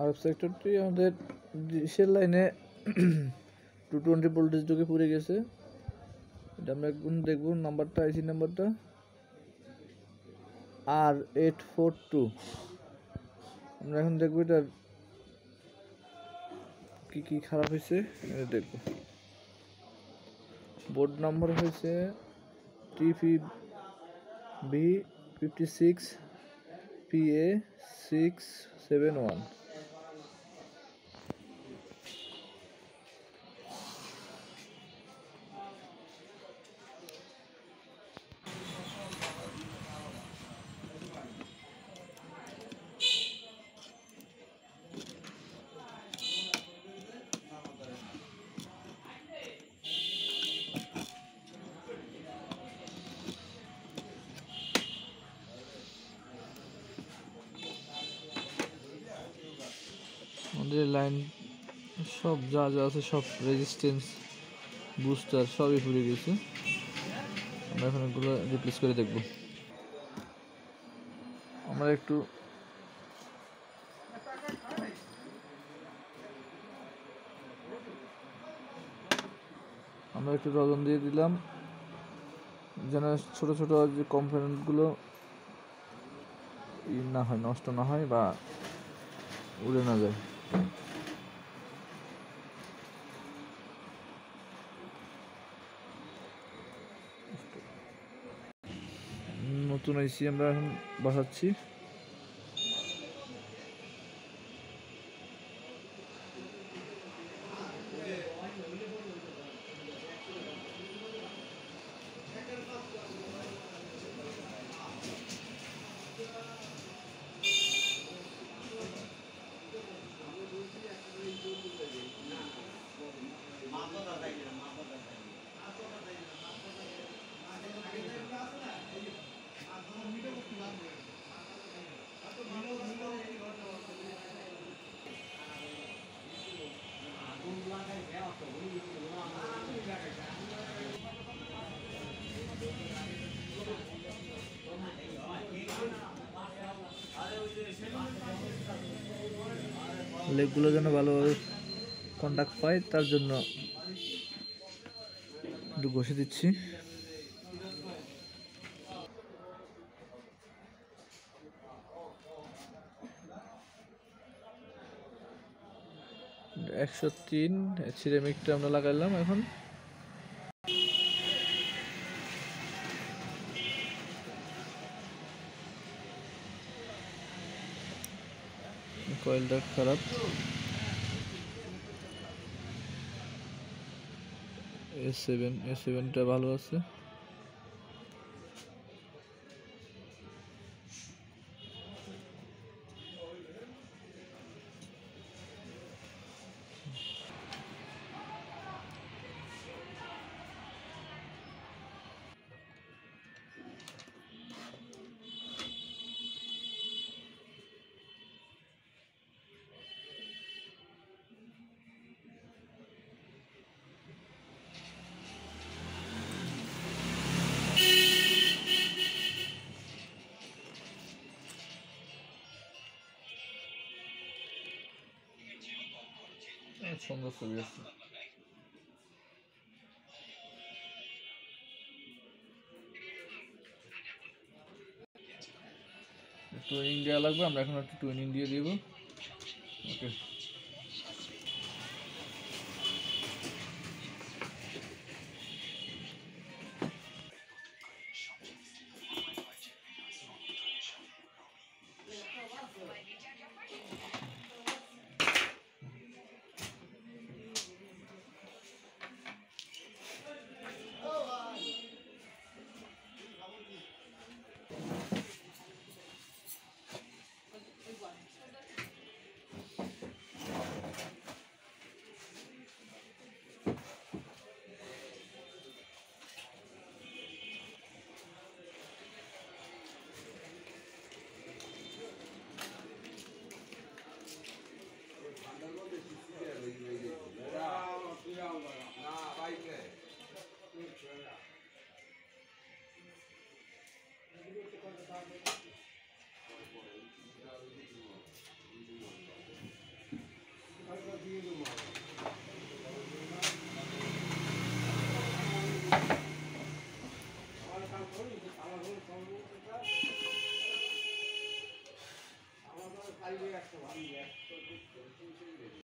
আরব সেক্টরটি আমাদের ডিসের লাইনে two twenty voltage ঢুকে পড়ে গেছে। এটা আমরা এখন দেখব নাম্বারটা আইসি নাম্বারটা। আর এইট ফোর টু আমরা এখন দেখব এটার কি কি খারাপ হয়েছে, এটা দেখব। বোর্ড নাম্বার হয়েছে TP B fifty six P A six seven one আমাদের লাইন সব যা যা আছে, সব রেজিস্ট্যান্স বুস্টার সবই ফুরে গেছে। আমরা এখন এগুলো রিপ্লেস করে দেখব। আমরা একটু আমরা একটু রজন দিয়ে দিলাম। যেন ছোট ছোট যে কম্পোনেন্টগুলো ই না হয়, নষ্ট না হয় বা উড়ে না যায়। নতুন আইসি আমরা এখন বসাচ্ছি লেগগুলো যেন ভালোভাবে কন্ট্যাক্ট পায় তার জন্য একটু ঘষে দিচ্ছি। একশো তিন সিরামিকটা আমরা লাগাইলাম এখন। কয়েলটা খারাপ। এ সেভেন এ সেভেনটা ভালো আছে। সুন্দর ছবি আছে। টুইনিং দেওয়া লাগবে আমরা এখন একটু টুইনিং দিয়ে দিব। ওকে